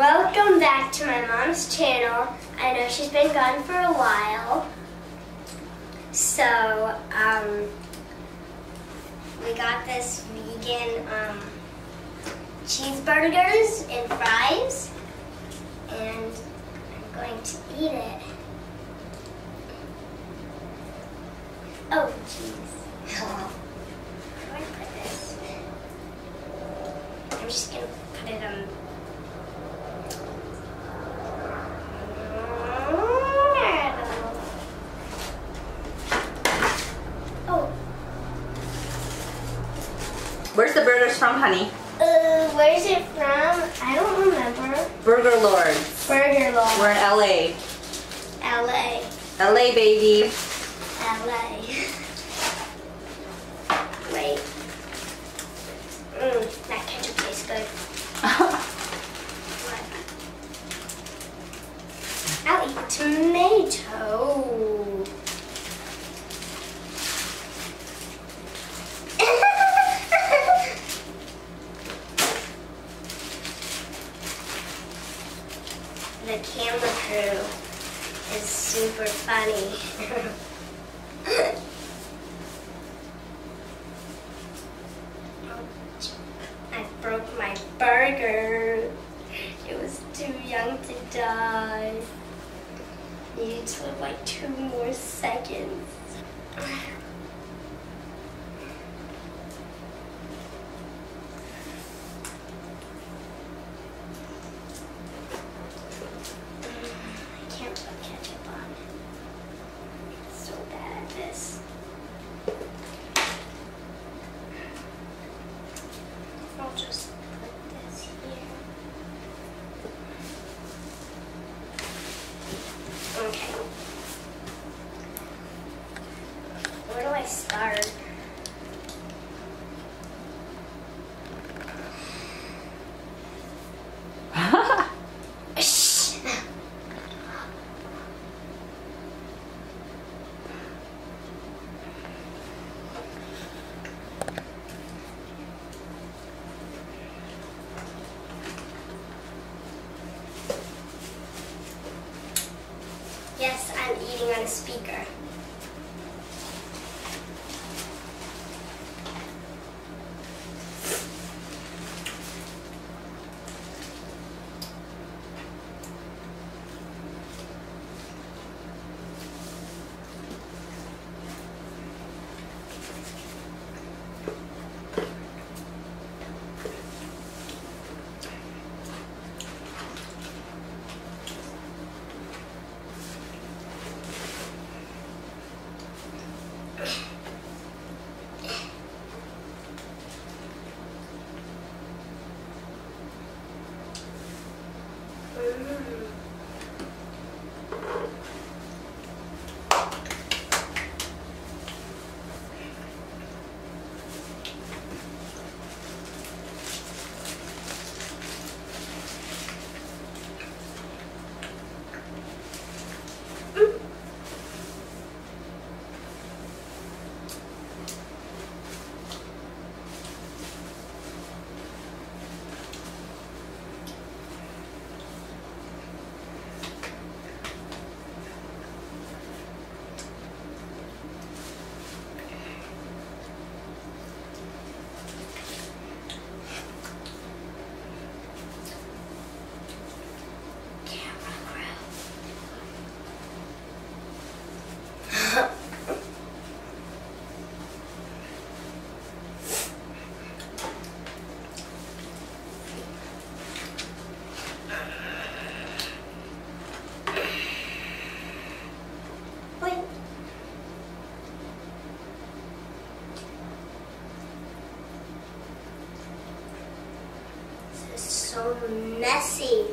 Welcome back to my mom's channel. I know she's been gone for a while. So, um, we got this vegan um, cheeseburgers and fries. And I'm going to eat it. Oh, jeez. How do I put this? I'm just going to put it on Oh, Where's the burgers from, honey? uh, where's it from? I don't remember. Burger Lord. Burger Lord. We're in LA. LA. LA, baby. LA. Wait. Mmm, that ketchup tastes good. What? I'll eat tomato. the camera crew is super funny. I broke my burger. It was too young to die. Needed to live like two more seconds. I can't put ketchup on. So bad at this. I'll just put this here. Okay. Where do I start? Shh. Yes, I'm eating on a speaker. Mm. Camera crew. Wait. This is so messy.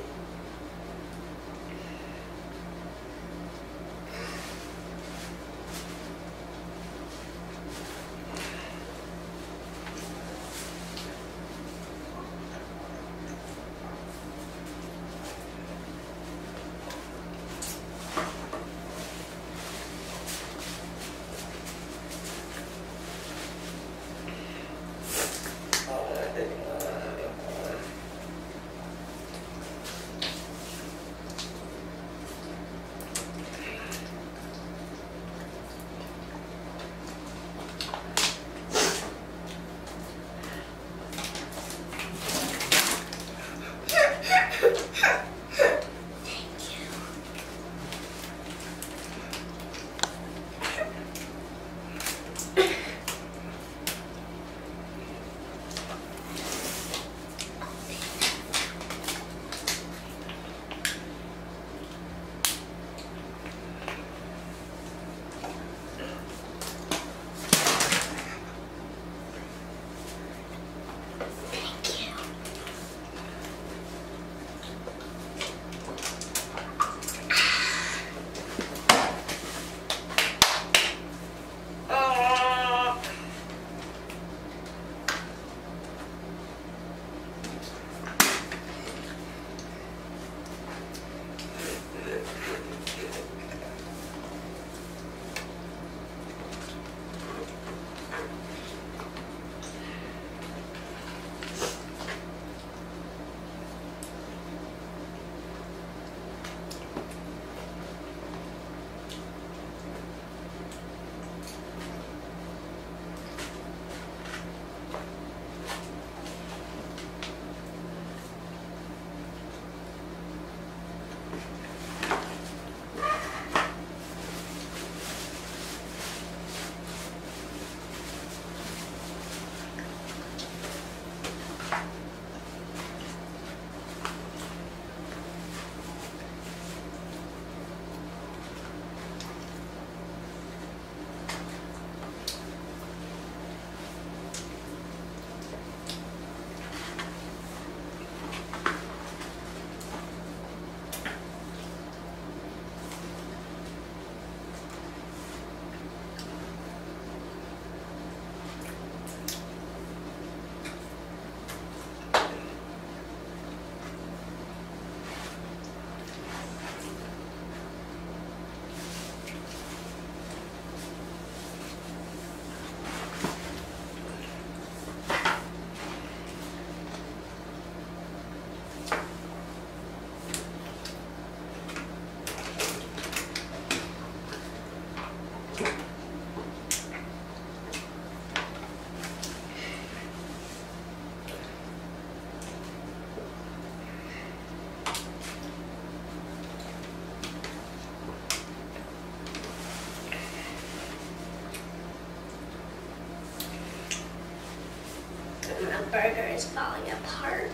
Burger is falling apart.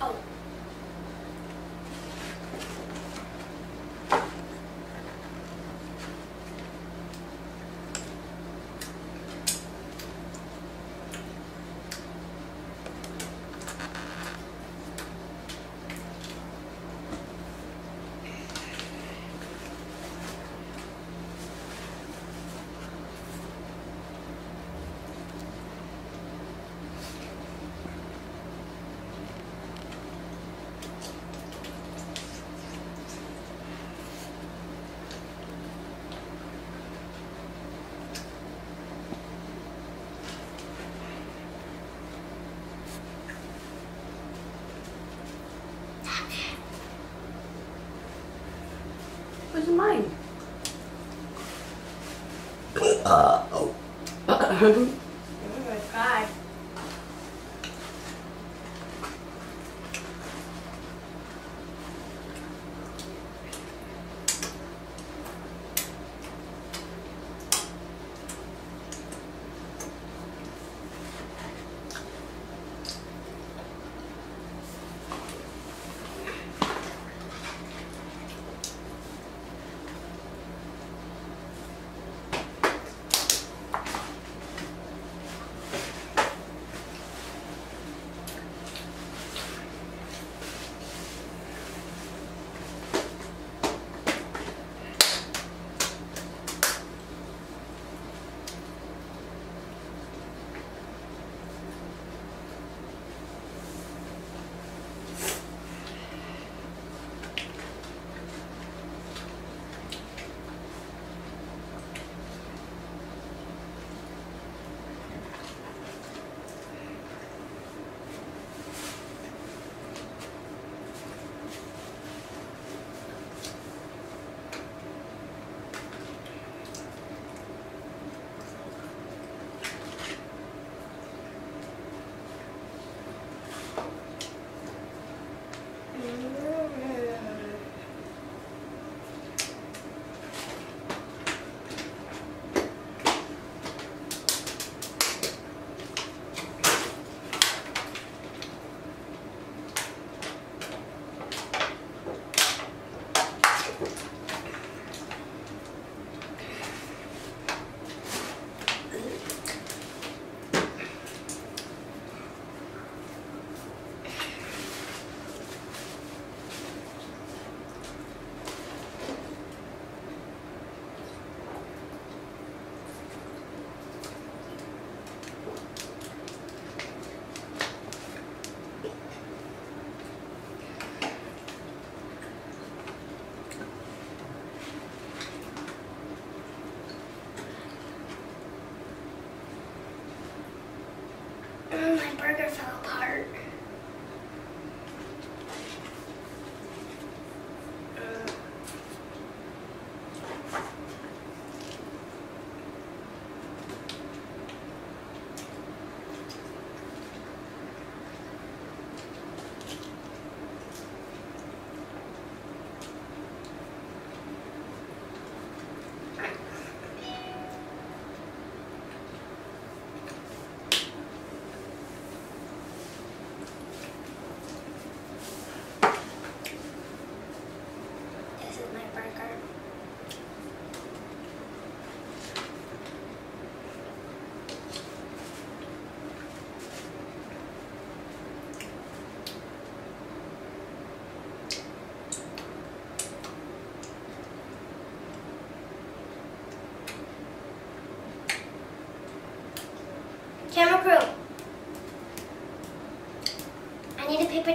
Oh. Where's mine? Uh, oh. My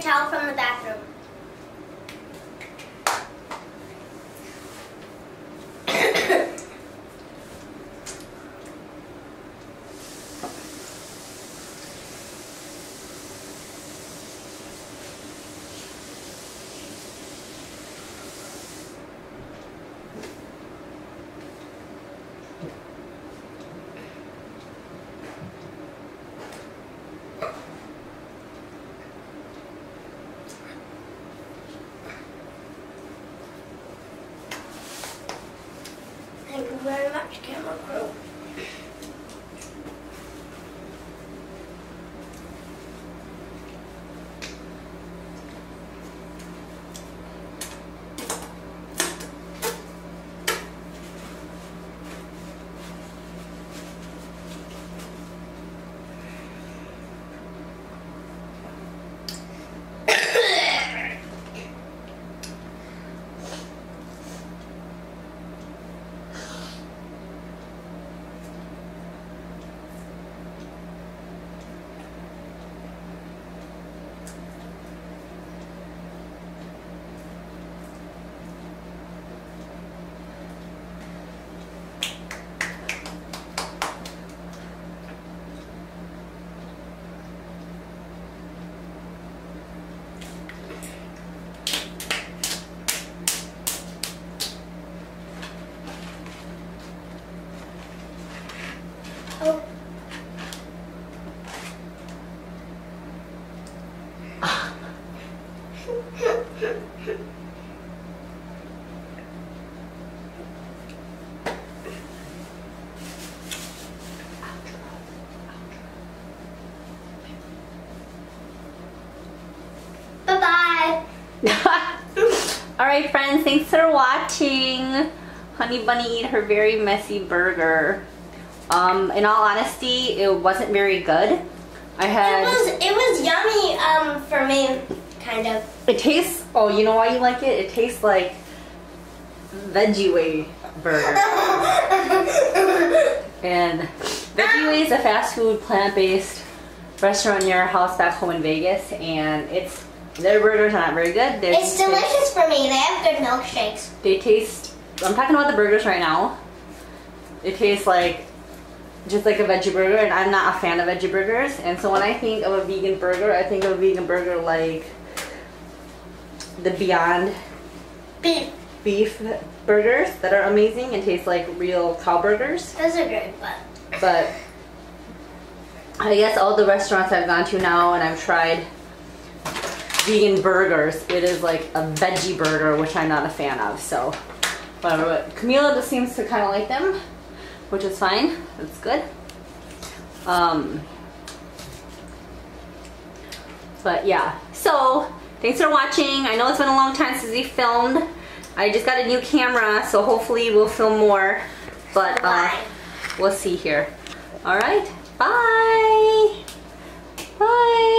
Towel from the bathroom. watch camera crew. Oh, Bye-bye. All right, friends, thanks for watching. Hunnie Bunnie eat her very messy burger. Um, in all honesty, it wasn't very good. I had. It was it was yummy um for me, kind of. it tastes. Oh, you know why you like it? It tastes like Veggie Way burger. And Veggie Way is a fast food, plant based restaurant near our house back home in Vegas, and it's their burgers are not very good. They're- It's delicious for me. They have good milkshakes. They taste. I'm talking about the burgers right now. It tastes like just like a veggie burger, and I'm not a fan of veggie burgers. And so when I think of a vegan burger, I think of a vegan burger like the Beyond Beef. beef burgers that are amazing and taste like real cow burgers. Those are good, but But I guess all the restaurants I've gone to now and I've tried vegan burgers, it is like a veggie burger, which I'm not a fan of. So whatever. But Camila just seems to kind of like them, which is fine. That's good. Um, but yeah, so thanks for watching. I know it's been a long time since we filmed. I just got a new camera, so hopefully we'll film more. But uh, we'll see here. All right, bye. Bye.